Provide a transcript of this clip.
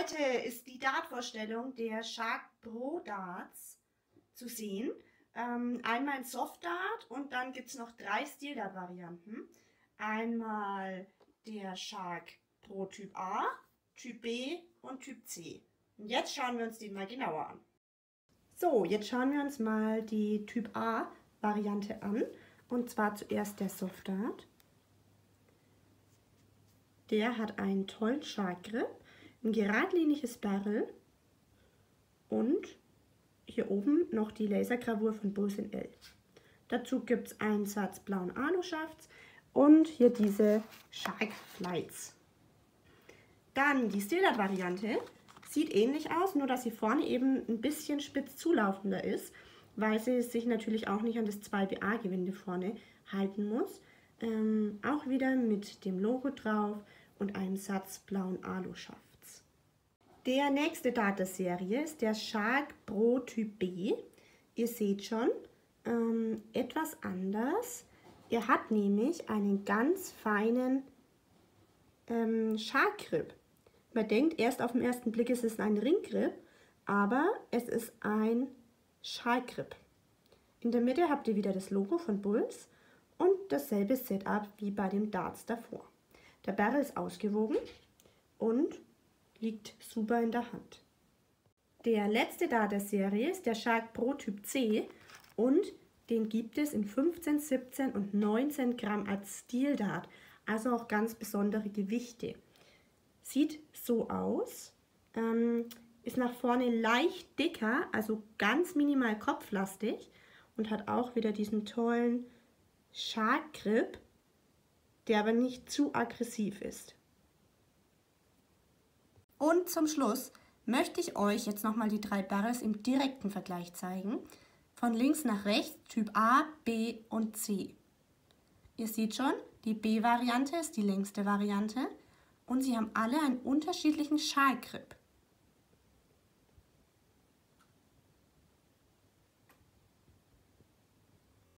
Heute ist die Dartvorstellung der Shark Pro Darts zu sehen. Ähm, einmal ein Soft Dart und dann gibt es noch drei Steel Dart Varianten. Einmal der Shark Pro Typ A, Typ B und Typ C. Und jetzt schauen wir uns den mal genauer an. So, jetzt schauen wir uns mal die Typ A Variante an. Und zwar zuerst der Soft Dart. Der hat einen tollen Shark Grip, ein geradliniges Barrel und hier oben noch die Lasergravur von Bulls L. Dazu gibt es einen Satz blauen Aluschafts und hier diese Shark Flights. Dann die Stillard Variante. Sieht ähnlich aus, nur dass sie vorne eben ein bisschen spitz zulaufender ist, weil sie sich natürlich auch nicht an das 2BA-Gewinde vorne halten muss. Ähm, auch wieder mit dem Logo drauf und einem Satz blauen Aluschafts. Der nächste Data-Serie ist der Shark Pro Typ B. Ihr seht schon, ähm, etwas anders. Er hat nämlich einen ganz feinen ähm, Shark Grip. Man denkt erst auf den ersten Blick, es ist ein Ringgrip, aber es ist ein Schalgrip. In der Mitte habt ihr wieder das Logo von Bulls und dasselbe Setup wie bei dem Darts davor. Der Barrel ist ausgewogen und liegt super in der Hand. Der letzte Dart der Serie ist der Shark Pro Typ C und den gibt es in 15, 17 und 19 Gramm als Steel Dart, also auch ganz besondere Gewichte. Sieht so aus. Ähm, ist nach vorne leicht dicker, also ganz minimal kopflastig und hat auch wieder diesen tollen Shark Grip, der aber nicht zu aggressiv ist. Und zum Schluss möchte ich euch jetzt nochmal die drei Barrels im direkten Vergleich zeigen. Von links nach rechts Typ A, B und C. Ihr seht schon, die B-Variante ist die längste Variante und sie haben alle einen unterschiedlichen Schalgrip.